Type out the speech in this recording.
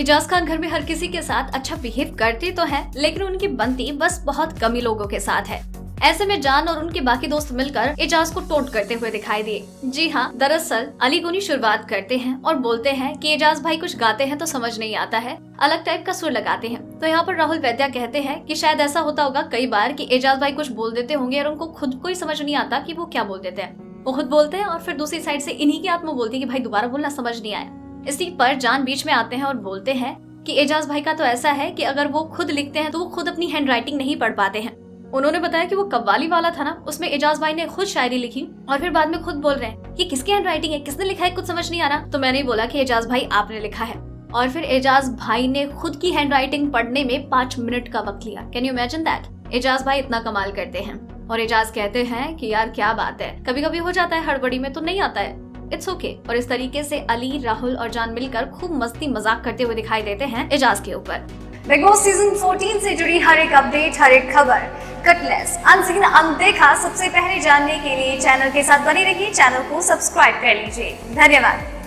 एजाज खान घर में हर किसी के साथ अच्छा बिहेव करते तो है, लेकिन उनकी बनती बस बहुत कमी लोगों के साथ है। ऐसे में जान और उनके बाकी दोस्त मिलकर एजाज को टोट करते हुए दिखाई दिए। जी हाँ दरअसल अली गुनी शुरुआत करते हैं और बोलते हैं कि एजाज भाई कुछ गाते हैं तो समझ नहीं आता है, अलग टाइप का सुर लगाते हैं। तो यहाँ पर राहुल वैद्या कहते हैं कि शायद ऐसा होता होगा कई बार कि एजाज भाई कुछ बोल देते होंगे और उनको खुद को ही समझ नहीं आता कि वो क्या बोल देते हैं। वो खुद बोलते हैं और फिर दूसरी साइड से इन्हीं की आत्मा बोलती है कि भाई दोबारा बोलना समझ नहीं आया। इसी पर जान बीच में आते हैं और बोलते हैं कि एजाज भाई का तो ऐसा है कि अगर वो खुद लिखते हैं तो वो खुद अपनी हैंड राइटिंग नहीं पढ़ पाते हैं। उन्होंने बताया कि वो कव्वाली वाला था ना, उसमें एजाज भाई ने खुद शायरी लिखी और फिर बाद में खुद बोल रहे हैं कि किसकी हैंड राइटिंग है, किसने लिखा है, कुछ समझ नहीं आ रहा। तो मैंने बोला कि एजाज भाई आपने लिखा है। और फिर एजाज भाई ने खुद की हैंड राइटिंग पढ़ने में पाँच मिनट का वक्त लिया। Can you imagine that Ejaz भाई इतना कमाल करते हैं। और एजाज कहते हैं कि यार क्या बात है। कभी कभी हो जाता है हड़बड़ी में तो नहीं आता है। It's okay okay. और इस तरीके से अली, राहुल और जान मिलकर खूब मस्ती मज़ाक करते हुए दिखाई देते हैं एजाज के ऊपर। बिग बॉस सीज़न 14 से जुड़ी हर एक अपडेट हर एक खबर। कटलेस अनसीन अनदेखा सबसे पहले जानने के लिए चैनल के साथ बने रहिए। चैनल को सब्सक्राइब कर लीजिए। धन्यवाद।